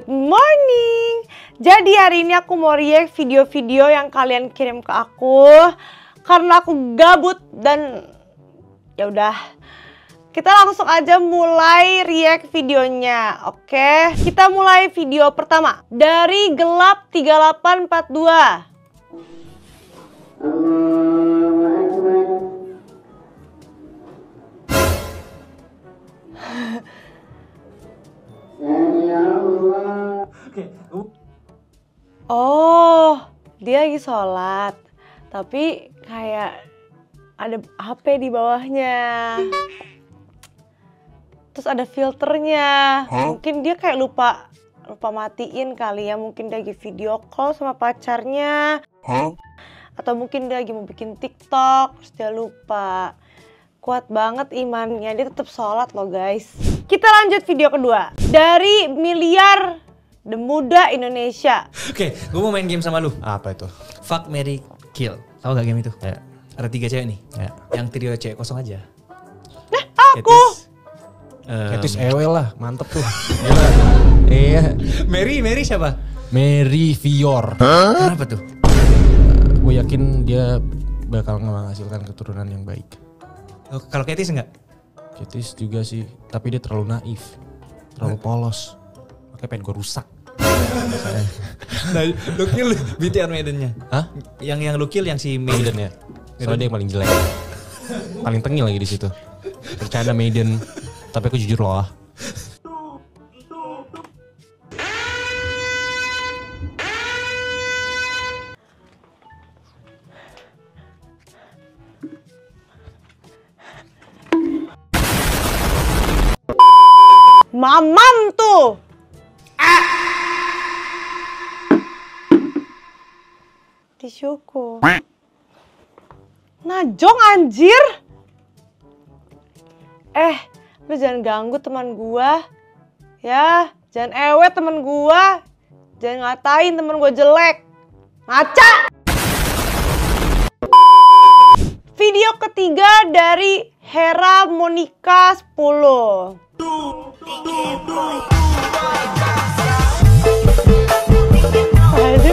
good morning. Jadi hari ini aku mau react video-video yang kalian kirim ke aku karena aku gabut dan ya udah. Kita langsung aja mulai react videonya. Oke, kita mulai video pertama dari gelap 3842. Oh, dia lagi sholat, tapi kayak ada HP di bawahnya. Terus ada filternya. Mungkin dia kayak lupa lupa matiin kali ya. Mungkin dia lagi video call sama pacarnya. Atau mungkin dia lagi mau bikin TikTok, terus dia lupa. Kuat banget imannya, dia tetap sholat loh guys. Kita lanjut video kedua. Dari miliar The Muda Indonesia. Oke, gue mau main game sama lu. Apa itu? Fuck, Mary kill. Tahu gak game itu? Ya. Ada tiga cewek nih. Ya. Yang trio cewek kosong aja. Aku. Ketis ewe lah, mantep tuh. Gila. Iya. Mary, Mary siapa? Mary Vior. Kenapa tuh? Gue yakin dia bakal menghasilkan keturunan yang baik. Oh, Kalau Ketis enggak? Ketis juga sih, tapi dia terlalu naif. Terlalu polos. Makanya pengen gue rusak. Nah, lu kill BTR Maidennya. Hah? Yang yang lu kill yang si Maiden. Maiden ya? Soalnya dia yang paling jelek. paling tengil lagi di situ. Bercanda Maiden. Tapi aku jujur loh. ah. Mamam tuh. Tisuku. Najong anjir. Eh, lu jangan ganggu teman gua. Ya, jangan ewet teman gua. Jangan ngatain teman gua jelek. Ngaca. Video ketiga dari Hera Monica 10. Tiap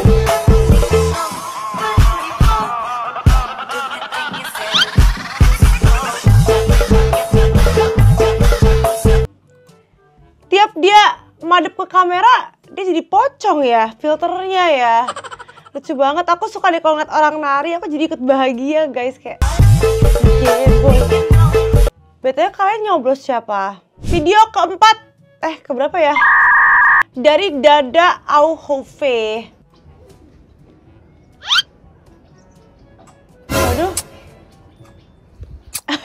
dia madep ke kamera, dia jadi pocong ya filternya ya. Lucu banget, aku suka deh kalau ngeliat orang nari, aku jadi ikut bahagia guys kayak. BTW kalian nyoblos siapa? Video keempat, eh keberapa ya? Dari Dada Auhove.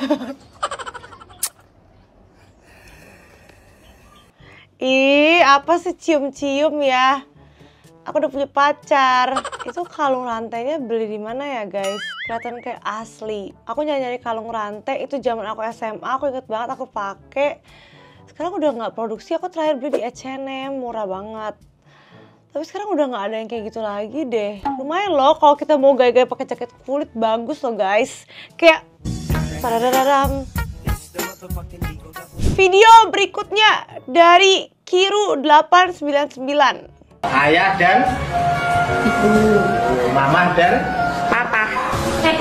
Ih, apa sih cium-cium ya? Aku udah punya pacar. Itu kalung rantainya beli di mana ya, guys? Kelihatan kayak asli. Aku nyari-nyari kalung rantai itu zaman aku SMA, aku inget banget aku pakai. Sekarang udah nggak produksi, aku terakhir beli di H&M, murah banget. Tapi sekarang udah nggak ada yang kayak gitu lagi deh. Lumayan loh kalau kita mau gaya-gaya pakai jaket kulit bagus loh guys. Kayak Tadadadam. Video berikutnya dari Kiru 899. Ayah dan Ibu Mama dan Papa.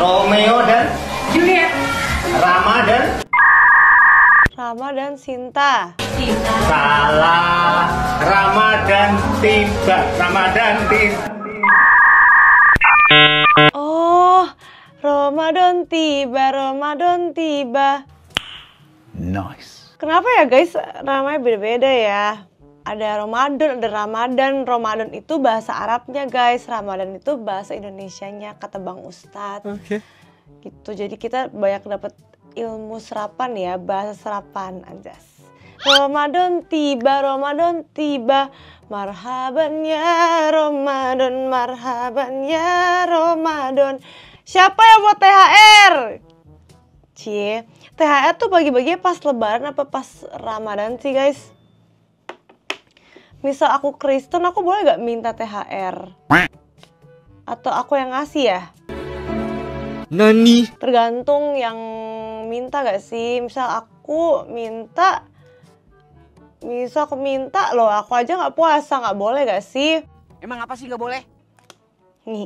Romeo dan Juliet. Rama dan Rama dan Sinta. Salah Ramadan tiba. Ramadan tiba. Oh, Ramadan tiba, Ramadan tiba. Nice Kenapa ya guys namanya beda-beda ya? Ada Ramadan, ada Ramadan. Ramadan itu bahasa Arabnya guys. Ramadan itu bahasa Indonesianya kata Bang Ustadz. Oke. Gitu. Jadi kita banyak dapat ilmu serapan ya, bahasa serapan anjas. Ramadan tiba, Ramadan tiba. Marhaban ya Ramadan, marhaban ya Ramadan. Siapa yang mau THR? Cie, THR tuh bagi-bagi pas lebaran apa pas Ramadan sih guys? Misal aku Kristen, aku boleh gak minta THR? Atau aku yang ngasih ya? Nani? Tergantung yang minta gak sih? Misal aku minta Bisa aku minta loh, aku aja nggak puasa, nggak boleh gak sih? Emang apa sih nggak boleh? Nih.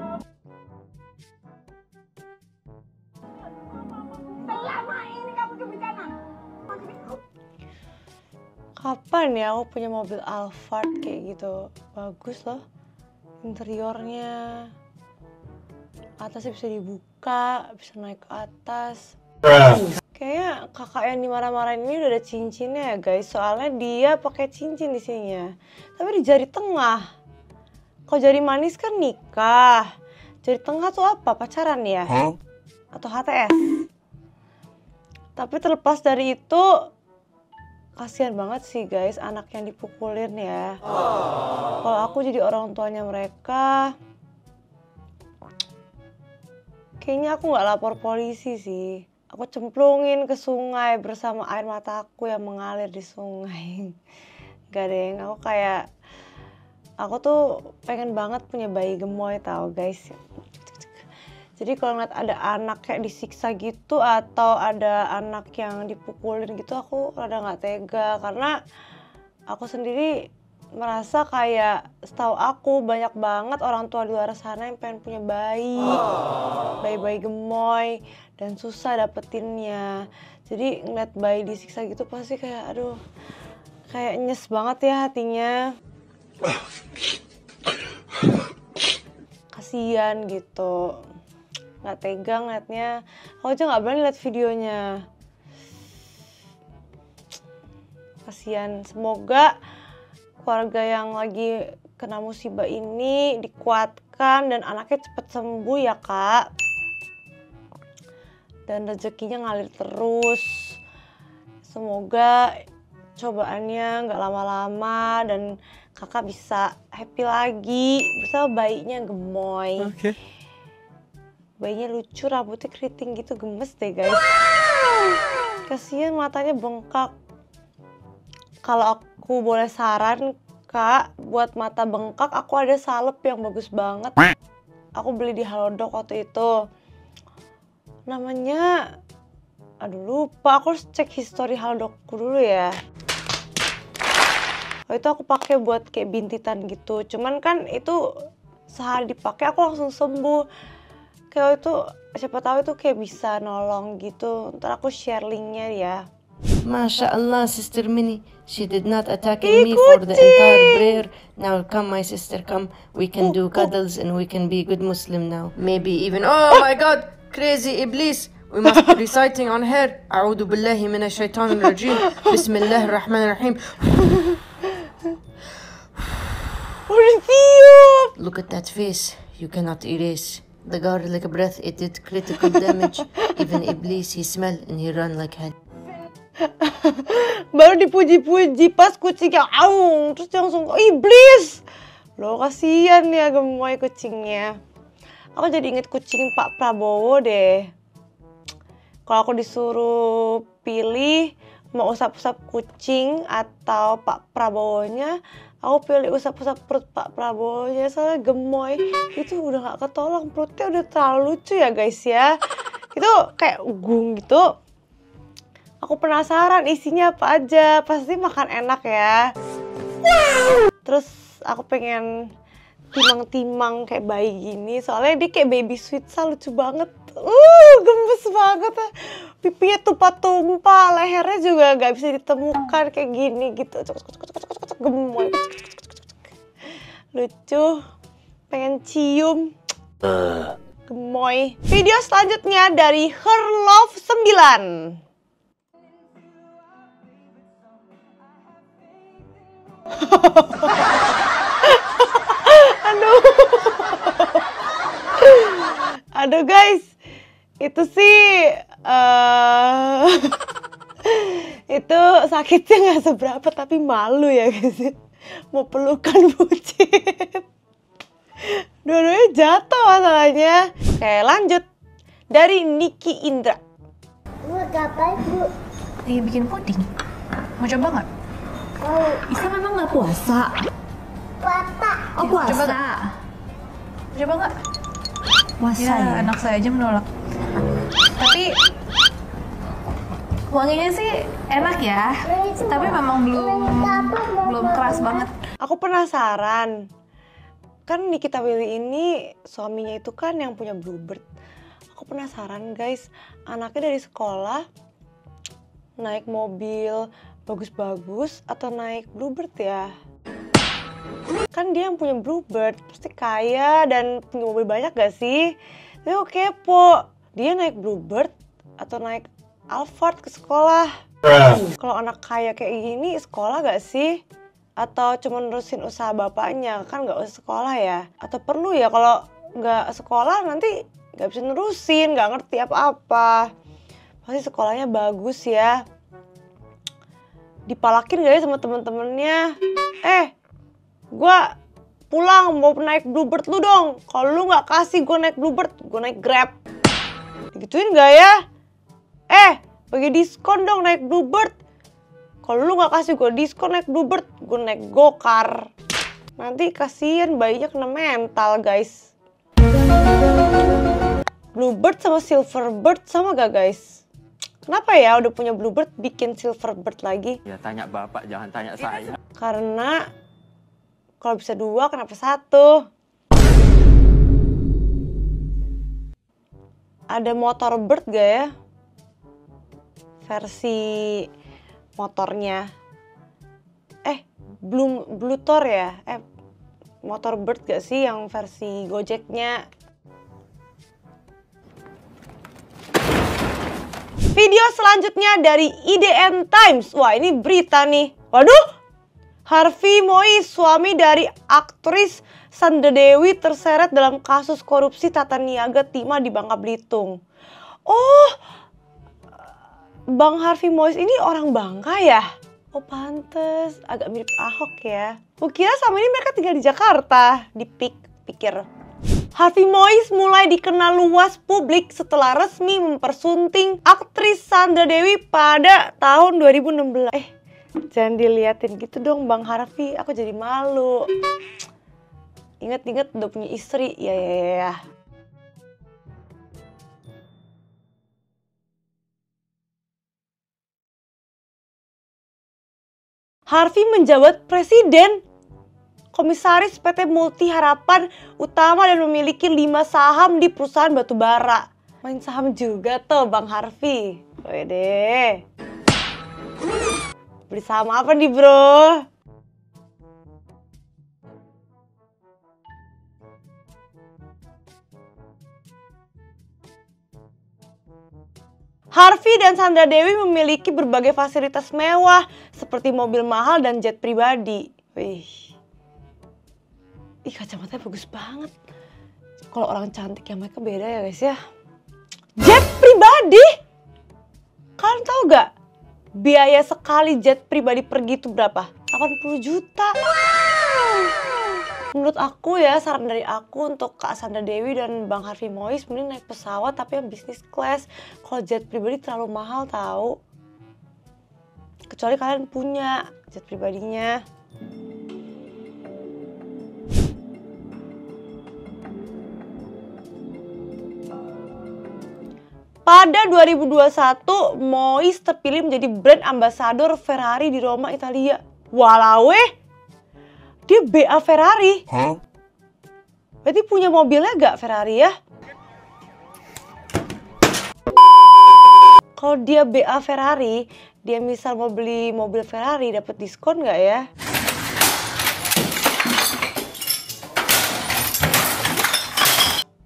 Kapan ya aku punya mobil Alphard kayak gitu? Bagus loh interiornya. Atasnya bisa dibuka, bisa naik ke atas. Kayaknya kakak yang dimarah-marahin ini udah ada cincinnya ya guys. Soalnya dia pakai cincin di sininya. Tapi di jari tengah. Kalau jari manis kan nikah. Jari tengah tuh apa? Pacaran ya? Atau HTS? Tapi terlepas dari itu, kasihan banget sih guys anak yang dipukulin ya. Kalau aku jadi orang tuanya mereka, kayaknya aku nggak lapor polisi sih. Aku cemplungin ke sungai bersama air mataku yang mengalir di sungai. Gak deh, aku kayak aku tuh pengen banget punya bayi gemoy tau guys. Jadi kalau ngeliat ada anak kayak disiksa gitu atau ada anak yang dipukulin gitu aku rada nggak tega karena aku sendiri merasa kayak setahu aku banyak banget orang tua di luar sana yang pengen punya bayi, bayi-bayi gemoy dan susah dapetinnya. Jadi ngeliat bayi disiksa gitu pasti kayak aduh kayak nyes banget ya hatinya. Kasian gitu nggak tega ngeliatnya. Aku aja nggak berani lihat videonya. Kasihan semoga keluarga yang lagi kena musibah ini dikuatkan dan anaknya cepet sembuh ya kak. Dan rezekinya ngalir terus. Semoga cobaannya nggak lama-lama dan kakak bisa happy lagi bersama bayinya gemoy. Oke. Bayinya lucu rambutnya keriting gitu gemes deh guys. Kasihan matanya bengkak. Kalau aku boleh saran kak buat mata bengkak aku ada salep yang bagus banget. Aku beli di Halodoc waktu itu. Namanya aduh lupa. Aku harus cek history Halodocku dulu ya. Oh, itu aku pakai buat kayak bintitan gitu. Cuman kan itu sehari dipakai aku langsung sembuh kayak itu siapa tahu itu kayak bisa nolong gitu ntar aku share linknya ya MashaAllah, Sister Minnie. She did not attack Eh, me for the kucing. entire prayer. Now come, my sister, come. We can do cuddles and we can be good Muslim now. Maybe even. Oh my God, crazy Iblis. We must be reciting on her. أعوذ بالله من الشيطان الرجيم. بسم الله الرحمن الرحيم. Look at that face. You cannot erase. The garlic breath, it did critical damage. Even Iblis, he smell and he run like hell. baru dipuji-puji pas kucingnya aung terus dia langsung iblis lo kasihan ya gemoy kucingnya aku jadi inget kucing Pak Prabowo deh kalau aku disuruh pilih mau usap-usap kucing atau Pak Prabowo-nya aku pilih usap-usap perut Pak Prabowo-nya soalnya gemoy itu udah gak ketolong perutnya udah terlalu lucu ya guys ya itu kayak gung gitu Aku penasaran isinya apa aja. Pasti makan enak ya. Terus aku pengen timang-timang kayak bayi gini. Soalnya dia kayak baby sweetsa lucu banget. Uh, gemes banget. Pipinya tumpah-tumpah, lehernya juga gak bisa ditemukan kayak gini gitu. Gemoy. Lucu. Pengen cium. Gemoy. Video selanjutnya dari Her Love 9. Aduh. Aduh guys. Itu sih eh itu sakitnya nggak seberapa tapi malu ya guys mau pelukan bucin dua-duanya jatuh masalahnya oke lanjut dari Niki Indra Lagi bikin puding. Mau coba nggak? Isa memang nggak puasa. Oh puasa. Coba nggak? Coba nggak? Puasa Ya, ya. anak saya aja menolak. Tapi wanginya sih enak ya. Tapi memang belum belum keras banget. aku penasaran. Kan Nikita Willy ini suaminya itu kan yang punya Bluebird. Aku penasaran guys. Anaknya dari sekolah naik mobil bagus-bagus atau naik Bluebird ya? Kan dia yang punya Bluebird pasti kaya dan punya mobil banyak gak sih? Tapi aku kepo. Dia naik Bluebird atau naik Alphard ke sekolah. Kalau anak kaya kayak gini sekolah gak sih? Atau cuma nerusin usaha bapaknya? Kan nggak usah sekolah ya. Atau perlu ya kalau nggak sekolah nanti nggak bisa nerusin nggak ngerti apa-apa. Pasti sekolahnya bagus ya. Dipalakin gak ya sama temen-temennya? Eh gua pulang mau naik bluebird lu dong. Kalau lu nggak kasih gue naik bluebird gue naik grab. Digituin gak ya eh bagi diskon dong naik bluebird. Kalau lu nggak kasih gue diskon naik bluebird gue naik gokar. Nanti kasihan bayinya kena mental guys. Bluebird sama silverbird sama gak guys? Kenapa ya udah punya bluebird bikin silverbird lagi? Ya tanya bapak, jangan tanya saya. karena kalau bisa dua kenapa satu? Ada motor bird gak ya versi motornya eh belum blutor ya eh motor bird gak sih yang versi gojeknya Video selanjutnya dari IDN Times. Wah, ini berita nih. Waduh, Harvey Mois, suami dari aktris Sandra Dewi terseret dalam kasus korupsi tata niaga timah di Bangka Belitung. Oh, Bang Harvey Mois ini orang Bangka ya? Oh pantes, agak mirip Ahok ya. Kukira sama ini mereka tinggal di Jakarta, di pik, pikir. Harvey Mois mulai dikenal luas publik setelah resmi mempersunting aktris Sandra Dewi pada tahun 2016. Eh, jangan diliatin gitu dong Bang Harvey, aku jadi malu. Ingat-ingat udah punya istri, ya ya ya. Harvey menjabat presiden komisaris PT Multi Harapan Utama dan memiliki 5 saham di perusahaan batubara. Main saham juga tuh Bang Harvey. Wede. Beli saham apa nih bro? Harvey dan Sandra Dewi memiliki berbagai fasilitas mewah seperti mobil mahal dan jet pribadi. Wih. Ih kacamatanya bagus banget. Kalau orang cantik yang mereka beda ya guys ya. Jet pribadi? Kalian tahu gak? Biaya sekali jet pribadi pergi itu berapa? 80 juta. Menurut aku ya, saran dari aku untuk Kak Sandra Dewi dan Bang Harvey Mois mending naik pesawat tapi yang bisnis class. Kalau jet pribadi terlalu mahal tahu. Kecuali kalian punya jet pribadinya. Pada 2021, Mois terpilih menjadi brand ambassador Ferrari di Roma, Italia. Walau eh, dia BA Ferrari. Berarti punya mobilnya gak Ferrari ya? Kalau dia BA Ferrari, dia misal mau beli mobil Ferrari dapat diskon gak ya?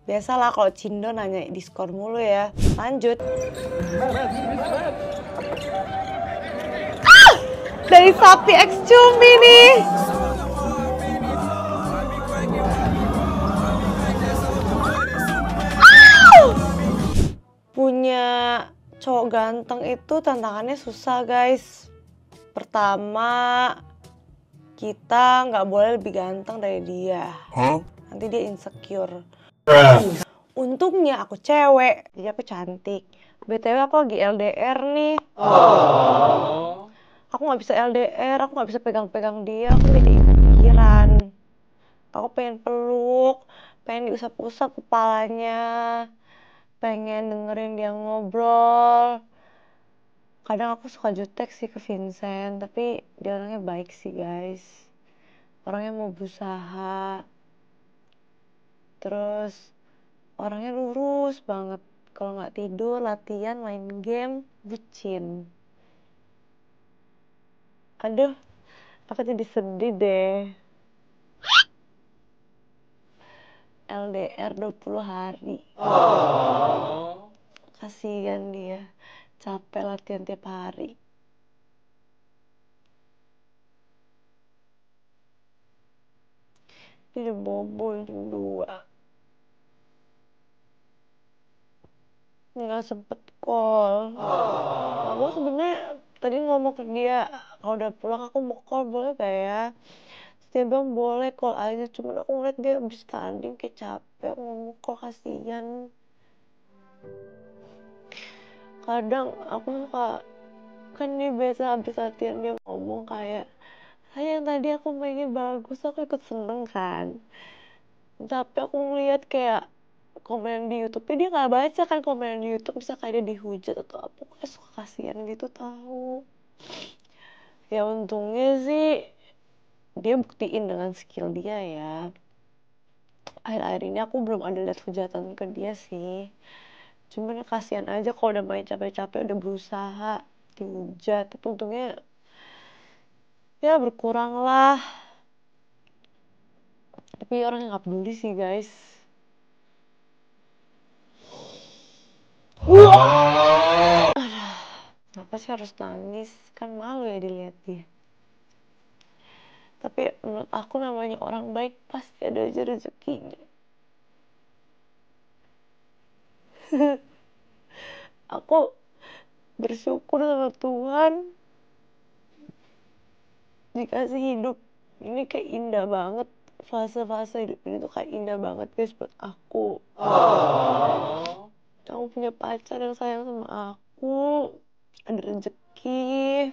Biasalah kalau Cindo nanya diskon mulu ya. Lanjut. Ah! Dari sapi X Cumi nih. Cowok ganteng itu tantangannya susah guys. Pertama, kita nggak boleh lebih ganteng dari dia. Nanti dia insecure. Untungnya aku cewek, jadi aku cantik. BTW aku lagi LDR nih. Aku nggak bisa LDR, aku nggak bisa pegang-pegang dia, aku beda pikiran. Aku pengen peluk, pengen diusap-usap kepalanya, pengen dengerin dia ngobrol. Kadang aku suka jutek sih ke Vincent, tapi dia orangnya baik sih guys. Orangnya mau berusaha. Terus orangnya lurus banget. Kalau nggak tidur, latihan, main game, bucin. Aduh, aku jadi sedih deh. LDR 20 hari. Kasihan dia. Capek latihan tiap hari. Dia bobo jam 2. Nggak sempet call. Aku sebenarnya tadi ngomong ke dia, kalau udah pulang aku mau call boleh gak ya? Dia bilang boleh call aja, cuman aku ngeliat dia habis tanding kayak capek, mau call kasihan. Kadang aku suka, kan dia biasa habis latihan dia ngomong kayak, sayang tadi aku mainnya bagus, aku ikut seneng kan. Tapi aku ngeliat kayak komen di YouTube dia nggak baca kan komen di YouTube bisa kayak dia dihujat atau apa kayak suka kasihan gitu tahu ya untungnya sih dia buktiin dengan skill dia ya. Akhir-akhir ini aku belum ada lihat hujatan ke dia sih. Cuman kasihan aja kalau udah main capek-capek udah berusaha dihujat. Tapi untungnya ya berkurang lah. Tapi orang yang nggak peduli sih guys. Kenapa sih harus nangis? Kan malu ya dilihat dia. Tapi menurut aku namanya orang baik pasti ada aja rezekinya. aku bersyukur sama Tuhan. Dikasih hidup. Ini kayak indah banget. Fase-fase hidup ini tuh kayak indah banget guys buat aku. Kamu punya pacar yang sayang sama aku. Ada rezeki.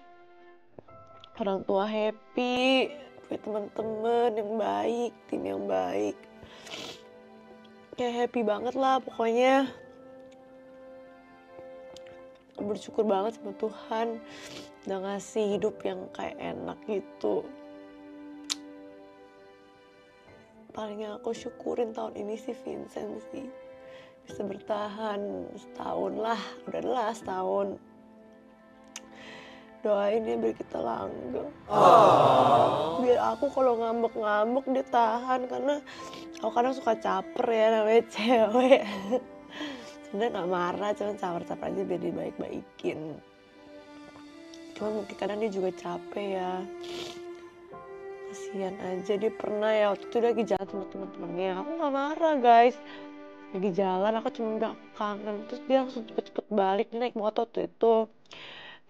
Orang tua happy punya teman-teman yang baik tim yang baik. Kayak happy banget lah pokoknya. Bersyukur banget sama Tuhan udah ngasih hidup yang kayak enak gitu. Paling yang aku syukurin tahun ini sih Vincent sih. Bisa bertahan setahun lah udah lah setahun doain ya biar kita langgeng. Biar aku kalau ngambek-ngambek dia tahan karena aku kadang suka caper ya namanya cewek. Sebenarnya nggak marah cuman caper-caper aja biar dibaik-baikin cuman mungkin kadang dia juga capek ya. Kasihan aja dia pernah ya waktu itu dia lagi jalan sama teman-temannya aku nggak marah guys. Lagi jalan aku cuma bilang kangen. Terus dia langsung cepet-cepet balik dia naik motor tuh itu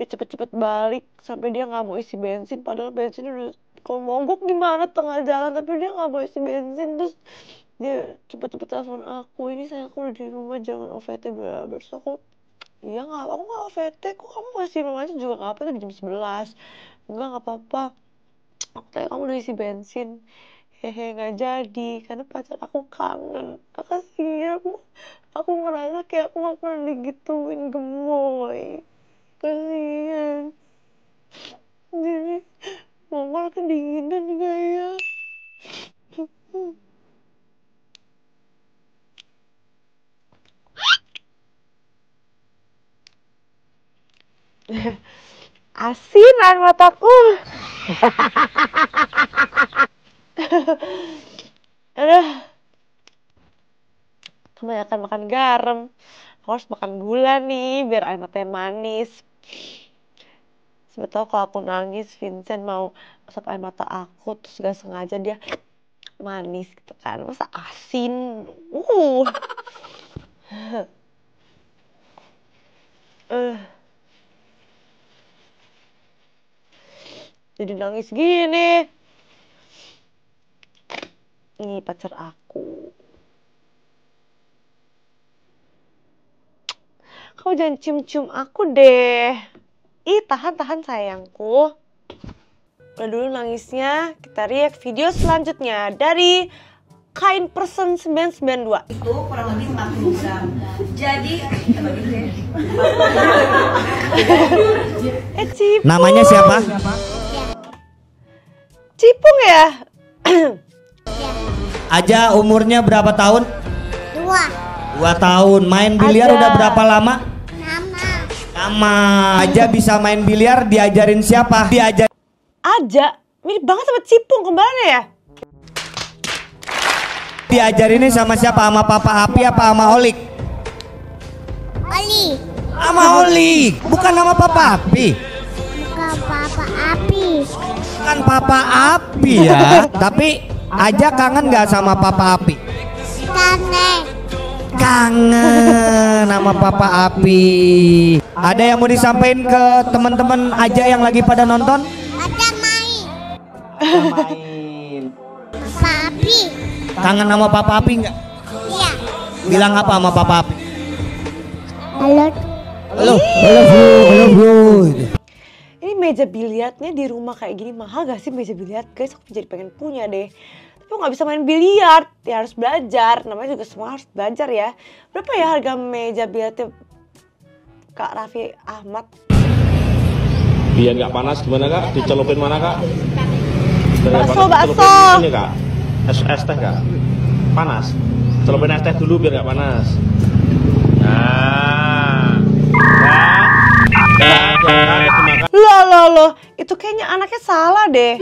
dia cepet-cepet balik sampai dia nggak mau isi bensin padahal bensin udah kalau mogok gimana tengah jalan tapi dia nggak mau isi bensin. Terus dia cepet-cepet telepon aku ini saya aku udah di rumah jangan OVT bla terus aku iya nggak aku nggak OVT kok kamu masih aja juga nggak apa jam 11 enggak nggak apa-apa. Aku tanya kamu udah isi bensin? Hehe nggak jadi karena pacar aku kangen. Kasihan aku aku ngerasa kayak aku nggak pernah digituin gemoy kasihan jadi mama kedinginan gak asin air mataku. Aduh. Kebanyakan makan garam. Aku harus makan gula nih biar air matanya manis sebetulnya kalau aku nangis Vincent mau usap air mata aku terus gak sengaja dia manis gitu kan masa asin uh Eh. Jadi nangis gini. Ini pacar aku. Kau jangan cium-cium aku deh. Ih, tahan-tahan sayangku. Udah dulu nangisnya, kita react video selanjutnya dari Kain Person 992. Itu kurang lebih 40 gram. Jadi, kita bagi dulu ya. Eh, Cipung. Namanya siapa? Cipung ya? Aja umurnya berapa tahun? Dua. Dua tahun. Main biliar Aja. udah berapa lama? Nama. Lama. Aja bisa main biliar diajarin siapa? Diajar Aja. Mirip banget sama Cipung kembarannya ya? diajarinnya sama siapa? Sama Papa Api apa sama Olik? Oli. Sama Olik. Bukan nama Papa Api. Bukan papa api. Bukan Papa Api ya. Tapi Aja kangen nggak sama Papa Api? Kangen. Kangen sama Papa Api. Ada yang mau disampaikan ke teman-teman aja yang lagi pada nonton? Ada main. main. Papa api. Kangen sama Papa Api nggak? Iya. Bilang apa sama Papa Api? Halo. Halo, halo bro, halo bro. Ini meja biliarnya di rumah kayak gini mahal gak sih meja biliar? Guys, aku jadi pengen punya deh. Aku nggak bisa main biliar, ya harus belajar. Namanya juga semua harus belajar ya. Berapa ya harga meja biliarnya Kak Raffi Ahmad? biar nggak panas gimana kak dicelupin mana kak Bakso, bakso. ini kak es, es teh kak panas celupin es teh dulu biar nggak panas nah. Loh, loh, loh. Itu kayaknya anaknya salah deh.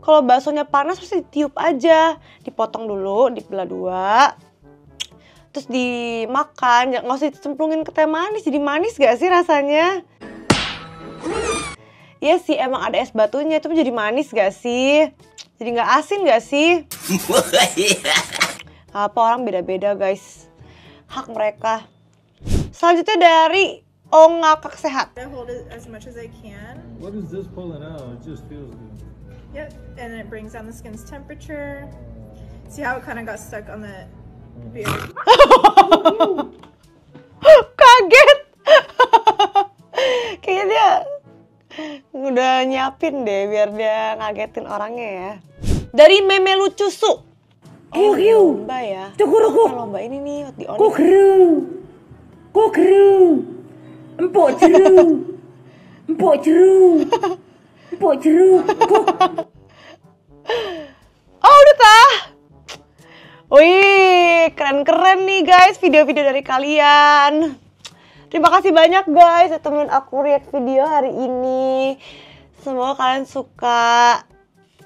Kalau baksonya panas pasti ditiup aja. Dipotong dulu, dibelah dua. Terus dimakan, nggak usah dicemplungin ke teh manis. Jadi manis gak sih rasanya? Iya sih, emang ada es batunya. Itu jadi manis gak sih? Jadi nggak asin gak sih? Apa orang beda-beda guys. Hak mereka. Selanjutnya dari Oh Ngakak Sehat. I hold it as much as I can. What is this pulling out? It just feels good. Yep, and it brings down the skin's temperature. See how it kind of got stuck on the beard? Kaget. Kayaknya dia udah nyiapin deh biar dia ngagetin orangnya ya. Dari meme lucu su. Oh, lomba ya. Nah, lomba ini nih di on. Kukru. Kukru. Empuk jeru. Empuk jeru. Empuk jeru. Oh udah tah. Wih, keren-keren nih guys video-video dari kalian. Terima kasih banyak guys udah temenin aku react video hari ini. Semoga kalian suka.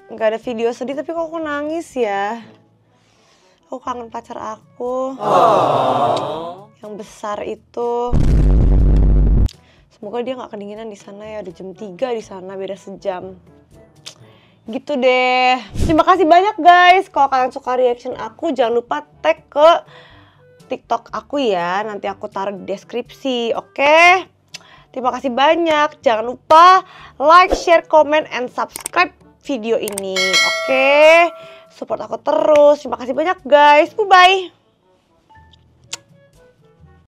Gak ada video sedih tapi kok aku nangis ya. Aku kangen pacar aku. Yang besar itu. Semoga dia nggak kedinginan di sana ya. Udah jam 3 di sana beda sejam gitu deh. Terima kasih banyak guys. Kalau kalian suka reaction aku, jangan lupa tag ke TikTok aku ya. Nanti aku taruh di deskripsi, oke? Terima kasih banyak. Jangan lupa like, share, comment, and subscribe video ini, oke? Support aku terus. Terima kasih banyak guys. Bye bye.